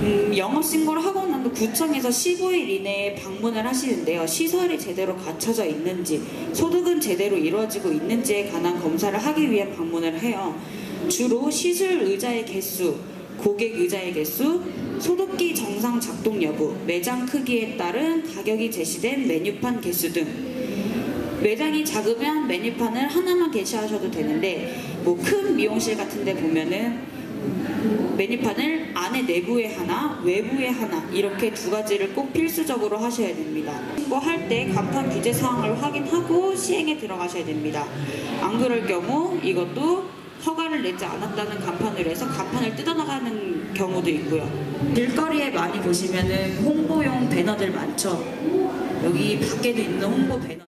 음, 영업 신고를 하고 난 후 구청에서 15일 이내에 방문을 하시는데요. 시설이 제대로 갖춰져 있는지, 소득은 제대로 이루어지고 있는지에 관한 검사를 하기 위해 방문을 해요. 주로 시술 의자의 개수, 고객 의자의 개수, 소독기 정상 작동 여부, 매장 크기에 따른 가격이 제시된 메뉴판 개수 등 매장이 작으면 메뉴판을 하나만 게시하셔도 되는데 뭐 큰 미용실 같은 데 보면은 메뉴판을 안에 내부에 하나, 외부에 하나 이렇게 두 가지를 꼭 필수적으로 하셔야 됩니다. 신고할 때 간판 규제 사항을 확인하고 시행에 들어가셔야 됩니다. 안 그럴 경우 이것도 허가를 내지 않았다는 간판으로 해서 간판을 뜯어나가는 경우도 있고요. 길거리에 많이 보시면은 홍보용 배너들 많죠. 여기 밖에도 있는 홍보 배너.